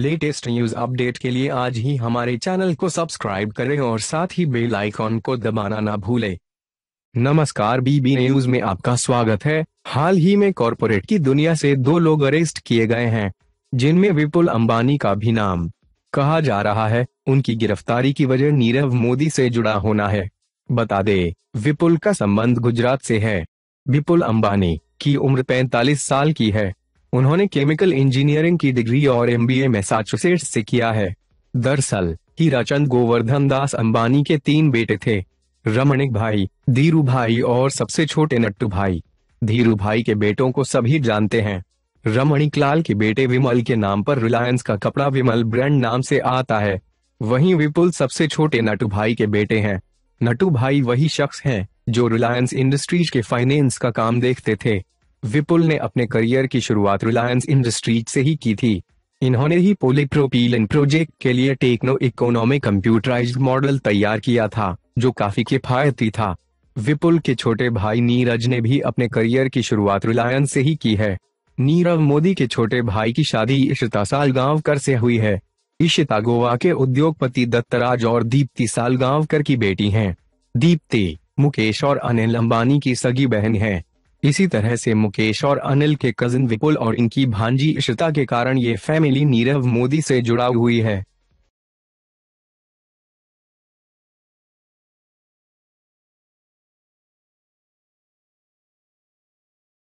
Latest news update के लिए आज ही हमारे चैनल को सब्सक्राइब करें और साथ ही बेल आइकॉन को दबाना ना भूलें। नमस्कार बीबी न्यूज़ में आपका स्वागत है। हाल ही में कॉरपोरेट की दुनिया से दो लोग अरेस्ट किए गए हैं, जिनमें विपुल अंबानी का भी नाम। कहा जा रहा है, उनकी गिरफ्तारी की वजह नीरव मोदी से जुड़ा होना है। बता दे, विपुल का संबंध गुजरात से है। विपुल अंबानी की उम्र 45 साल की है। उन्होंने केमिकल इंजीनियरिंग की डिग्री और एमबीए मैसाचुसेट्स से किया है। दरअसल, हीराचंद गोवर्धन दास अंबानी के तीन बेटे थे, रमणिक भाई, धीरू भाई और सबसे छोटे नट्टू भाई। धीरू भाई के बेटों को सभी जानते हैं। रमणिक लाल के बेटे विमल के नाम पर रिलायंस का कपड़ा विमल ब्रांड नाम से आता है। वहीं विपुल सबसे छोटे नटू भाई के बेटे हैं। नटू भाई वही शख्स हैं, जो रिलायंस इंडस्ट्रीज़ के फाइनेंस का काम देखते थे। विपुल ने अपने करियर की शुरुआत रिलायंस इंडस्ट्रीज़ से ही की थी। इन्होंने ही पोलीप्रोपीलन प्रोजेक्ट के लिए टेक्नो इकोनॉमिक कंप्यूटराइज्ड मॉडल तैयार किया था, जो काफ़ी किफायती था। विपुल के छोटे भाई नीरज ने भी अपने करियर की शुरुआत रिलायंस से ही की है। नीरव मोदी के छोटे भाई की शादी इशिता सालगांवकर से हुई है। इशिता गोवा के उद्योगपति दत्तराज और दीप्ति सालगांवकर की बेटी हैं। दीप्ति, मुकेश और अनिल अंबानी की सगी बहन है। इसी तरह से मुकेश और अनिल के कजिन विपुल और इनकी भांजी इशिता के कारण ये फैमिली नीरव मोदी से जुड़ा हुई है।